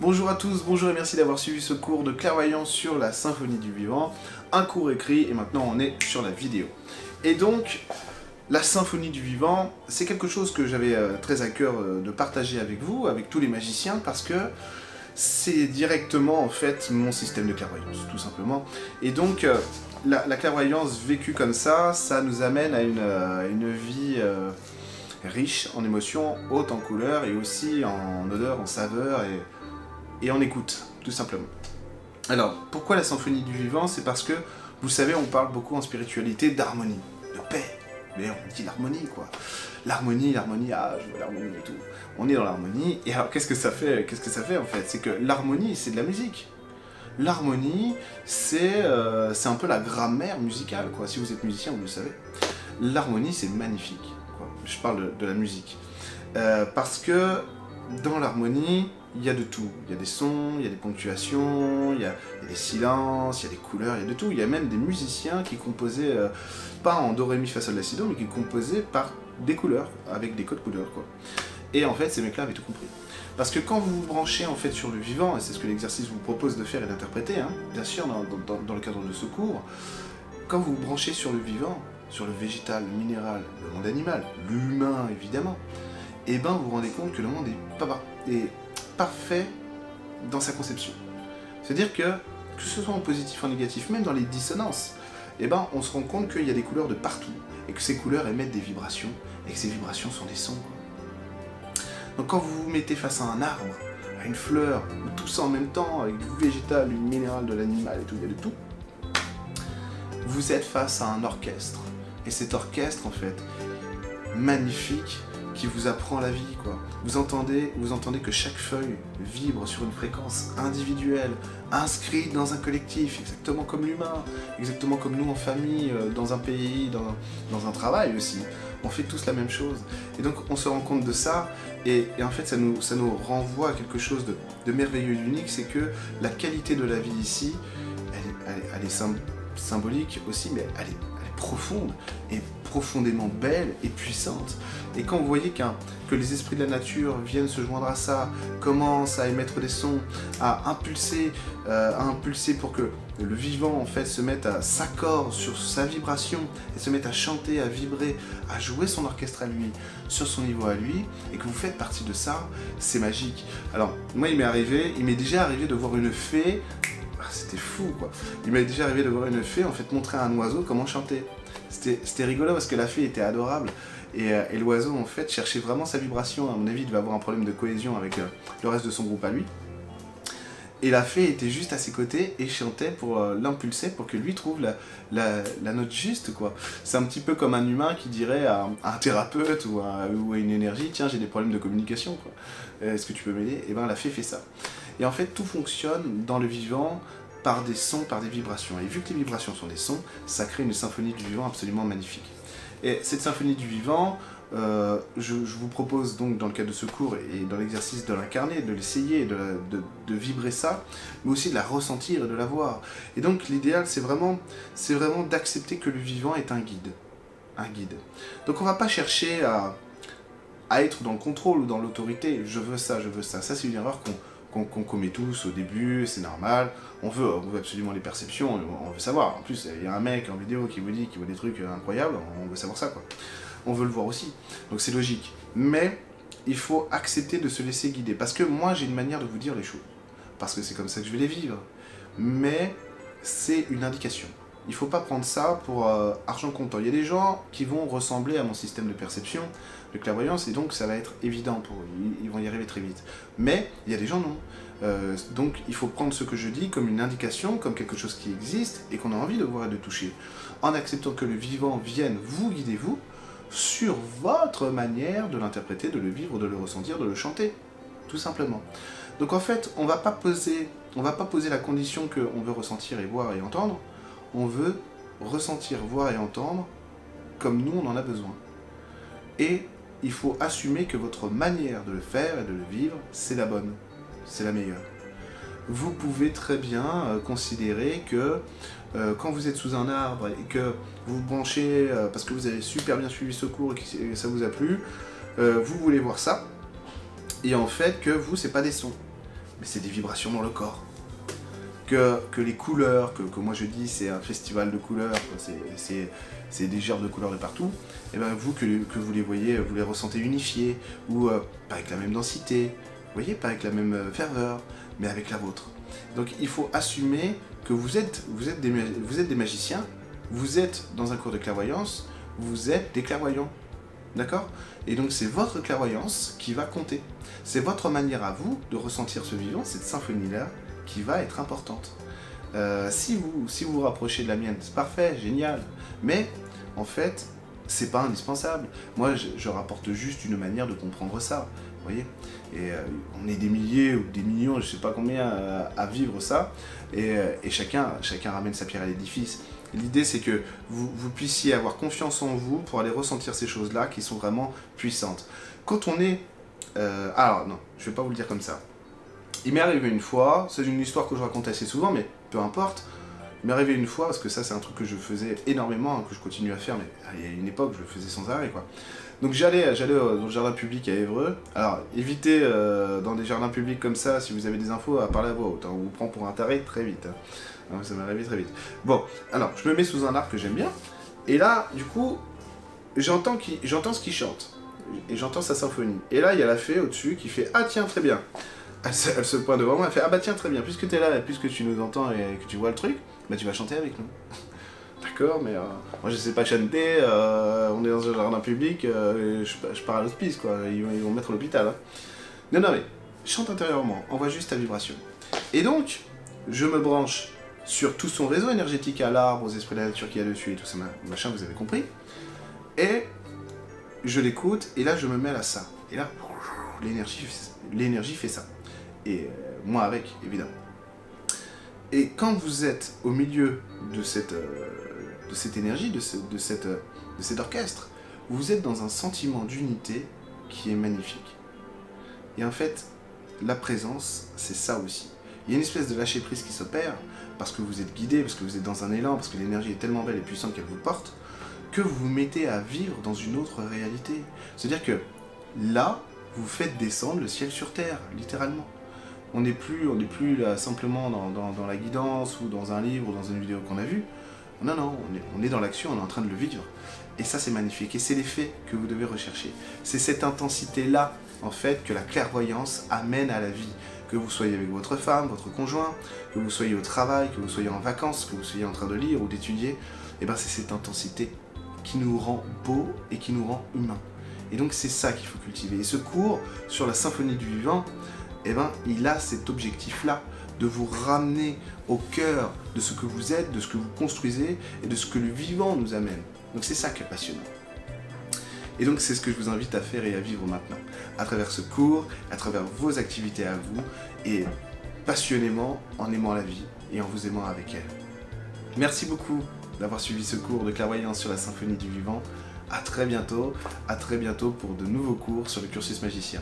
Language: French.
Bonjour à tous, bonjour et merci d'avoir suivi ce cours de clairvoyance sur la symphonie du vivant. Un cours écrit et maintenant on est sur la vidéo. Et donc, la symphonie du vivant, c'est quelque chose que j'avais euh, très à cœur euh, de partager avec vous, avec tous les magiciens, parce que c'est directement en fait mon système de clairvoyance, tout simplement. Et donc, euh, la, clairvoyance vécue comme ça, ça nous amène à une, vie riche en émotions, haute en couleurs et aussi en odeur, en saveur et et on écoute, tout simplement. Alors, pourquoi la symphonie du vivant? C'est parce que, vous savez, on parle beaucoup en spiritualité d'harmonie, de paix. Mais on dit l'harmonie, quoi. L'harmonie, l'harmonie, ah, je veux l'harmonie et tout. On est dans l'harmonie, et alors qu'est-ce que ça fait Qu'est-ce que ça fait en fait? C'est que l'harmonie, c'est de la musique. L'harmonie, c'est euh, un peu la grammaire musicale, quoi. Si vous êtes musicien, vous le savez. L'harmonie, c'est magnifique. Quoi. Je parle de, la musique. Euh, parce que dans l'harmonie, il y a de tout. Il y a des sons, il y a des ponctuations, il y a, des silences, il y a des couleurs, il y a de tout. Il y a même des musiciens qui composaient, euh, pas en do, ré, mi, fa, sol, la, si, do, mais qui composaient par des couleurs, avec des codes couleurs, quoi. Et en fait, ces mecs-là avaient tout compris. Parce que quand vous vous branchez en fait sur le vivant, et c'est ce que l'exercice vous propose de faire et d'interpréter, hein, bien sûr dans, le cadre de ce cours, quand vous vous branchez sur le vivant, sur le végétal, le minéral, le monde animal, l'humain évidemment, et eh ben vous vous rendez compte que le monde est pas bas. Parfait dans sa conception. C'est-à-dire que, que ce soit en positif ou en négatif, même dans les dissonances, eh ben, on se rend compte qu'il y a des couleurs de partout, et que ces couleurs émettent des vibrations, et que ces vibrations sont des sons. Donc quand vous vous mettez face à un arbre, à une fleur, tout ça en même temps, avec du végétal, du minéral, de l'animal et tout, il y a de tout, vous êtes face à un orchestre. Et cet orchestre, en fait, magnifique, qui vous apprend la vie, quoi. Vous entendez, vous entendez que chaque feuille vibre sur une fréquence individuelle, inscrite dans un collectif, exactement comme l'humain, exactement comme nous en famille, euh, dans un pays, dans, un travail aussi. On fait tous la même chose. Et donc on se rend compte de ça, et, en fait ça nous, ça nous renvoie à quelque chose de, merveilleux et d'unique, c'est que la qualité de la vie ici, elle, est symbolique aussi, mais elle est, profonde et profondément belle et puissante. Et quand vous voyez que les esprits de la nature viennent se joindre à ça, commencent à émettre des sons, à impulser, euh, à impulser pour que le vivant en fait se mette à s'accorder sur sa vibration et se mette à chanter, à vibrer, à jouer son orchestre à lui, sur son niveau à lui, et que vous faites partie de ça, c'est magique. Alors moi il m'est arrivé, il m'est déjà arrivé de voir une fée c'était fou quoi. Il m'est déjà arrivé de voir une fée en fait montrer à un oiseau comment chanter. C'était rigolo parce que la fée était adorable. Euh, et, l'oiseau, en fait, cherchait vraiment sa vibration. À mon avis, il devait avoir un problème de cohésion avec euh, le reste de son groupe à lui. Et la fée était juste à ses côtés et chantait pour euh, l'impulser pour que lui trouve la, note juste, quoi. C'est un petit peu comme un humain qui dirait à, un thérapeute ou à, une énergie Tiens, j'ai des problèmes de communication, quoi. Est-ce que tu peux m'aider? Et eh bien, la fée fait ça. Et en fait, tout fonctionne dans le vivant par des sons, par des vibrations. Et vu que les vibrations sont des sons, ça crée une symphonie du vivant absolument magnifique. Et cette symphonie du vivant, euh, je, vous propose donc dans le cadre de ce cours et dans l'exercice de l'incarner, de l'essayer, de, vibrer ça, mais aussi de la ressentir et de la voir. Et donc l'idéal c'est vraiment, c'est vraiment d'accepter que le vivant est un guide. Un guide. Donc on va pas chercher à, à être dans le contrôle ou dans l'autorité, je veux ça, je veux ça. Ça c'est une erreur qu'on qu'on commet tous au début, c'est normal. On veut, on veut absolument les perceptions, on veut savoir. En plus, il y a un mec en vidéo qui vous dit qu'il voit des trucs incroyables, on veut savoir ça, quoi. On veut le voir aussi. Donc c'est logique. Mais il faut accepter de se laisser guider. Parce que moi, j'ai une manière de vous dire les choses. Parce que c'est comme ça que je vais les vivre. Mais c'est une indication. Il faut pas prendre ça pour euh, argent comptant. Il y a des gens qui vont ressembler à mon système de perception, de clairvoyance, et donc ça va être évident pour eux. Ils, vont y arriver très vite. Mais il y a des gens non. Euh, donc il faut prendre ce que je dis comme une indication, comme quelque chose qui existe et qu'on a envie de voir et de toucher. En acceptant que le vivant vienne vous guider vous sur votre manière de l'interpréter, de le vivre, de le ressentir, de le chanter. Tout simplement. Donc en fait, on va pas poser, va pas poser la condition qu'on veut ressentir et voir et entendre on veut ressentir, voir et entendre comme nous on en a besoin. Et il faut assumer que votre manière de le faire et de le vivre, c'est la bonne, c'est la meilleure. Vous pouvez très bien euh, considérer que euh, quand vous êtes sous un arbre et que vous vous branchez euh, parce que vous avez super bien suivi ce cours et que ça vous a plu, vous voulez voir ça, et en fait que vous, c'est pas des sons. mais c'est des vibrations dans le corps. Que, les couleurs, que, moi je dis c'est un festival de couleurs, c'est des gerbes de couleurs de partout, et bien vous que, vous les voyez, vous les ressentez unifiés, ou euh, pas avec la même densité, vous voyez, pas avec la même euh, ferveur, mais avec la vôtre. Donc il faut assumer que vous êtes des magiciens, vous êtes dans un cours de clairvoyance, vous êtes des clairvoyants. D'accord? Et donc c'est votre clairvoyance qui va compter. C'est votre manière à vous de ressentir ce vivant, cette symphonie-là, qui va être importante. Euh, si, vous, si vous vous rapprochez de la mienne, c'est parfait, génial. Mais en fait, c'est pas indispensable. Moi, je, rapporte juste une manière de comprendre ça. Vous voyez Et euh, on est des milliers ou des millions, je sais pas combien, à, vivre ça. Et, euh, et, chacun, chacun ramène sa pierre à l'édifice. L'idée, c'est que vous, puissiez avoir confiance en vous pour aller ressentir ces choses-là qui sont vraiment puissantes. Quand on est... Alors, non, je vais pas vous le dire comme ça. Il m'est arrivé une fois, c'est une histoire que je raconte assez souvent, mais peu importe. Il m'est arrivé une fois, parce que ça c'est un truc que je faisais énormément, hein, que je continue à faire, mais il y a une époque je le faisais sans arrêt quoi. Donc j'allais j'allais dans le jardin public à Évreux. Alors évitez euh, dans des jardins publics comme ça, si vous avez des infos, à parler à voix haute. Hein. on vous prend pour un taré très vite. Hein. Ah ça m'est arrivé très vite. Bon, alors, je me mets sous un arbre que j'aime bien. Et là, du coup, j'entends ce qu'il chante. Et j'entends sa symphonie. Et là, il y a la fée au-dessus qui fait « Ah tiens, très bien !» Elle se, pointe devant moi, elle fait « Ah bah tiens, très bien, puisque tu es là, et puisque tu nous entends et que tu vois le truc, bah tu vas chanter avec nous. » D'accord, mais euh, moi je sais pas chanter, euh, on est dans un jardin public, euh, je, pars à l'hospice quoi, ils, vont mettre l'hôpital. Hein. Non, non mais, chante intérieurement, envoie juste ta vibration. Et donc, je me branche sur tout son réseau énergétique à l'arbre, aux esprits de la nature qu'il y a dessus et tout ça, machin, vous avez compris. Et je l'écoute, et là je me mêle à ça. Et là, l'énergie fait ça. Et euh, moi avec, évidemment. Et quand vous êtes au milieu de cette, euh, de cette énergie, de, de, cette, de cet orchestre, vous êtes dans un sentiment d'unité qui est magnifique. Et en fait, la présence, c'est ça aussi. Il y a une espèce de lâcher prise qui s'opère, parce que vous êtes guidé, parce que vous êtes dans un élan, parce que l'énergie est tellement belle et puissante qu'elle vous porte, que vous vous mettez à vivre dans une autre réalité. C'est-à-dire que là, vous faites descendre le ciel sur terre, littéralement. On n'est plus, on n'est plus là simplement dans, la guidance ou dans un livre ou dans une vidéo qu'on a vue. Non, non, on est, dans l'action, on est en train de le vivre. Et ça, c'est magnifique. Et c'est l'effet que vous devez rechercher. C'est cette intensité-là, en fait, que la clairvoyance amène à la vie que vous soyez avec votre femme, votre conjoint, que vous soyez au travail, que vous soyez en vacances, que vous soyez en train de lire ou d'étudier, et eh ben c'est cette intensité qui nous rend beau et qui nous rend humain. Et donc c'est ça qu'il faut cultiver. Et ce cours sur la symphonie du vivant, eh ben, il a cet objectif-là, de vous ramener au cœur de ce que vous êtes, de ce que vous construisez et de ce que le vivant nous amène. Donc c'est ça qui est passionnant. Et donc c'est ce que je vous invite à faire et à vivre maintenant, à travers ce cours, à travers vos activités à vous, et passionnément en aimant la vie et en vous aimant avec elle. Merci beaucoup d'avoir suivi ce cours de clairvoyance sur la symphonie du vivant. A très bientôt, à très bientôt pour de nouveaux cours sur le cursus magicien.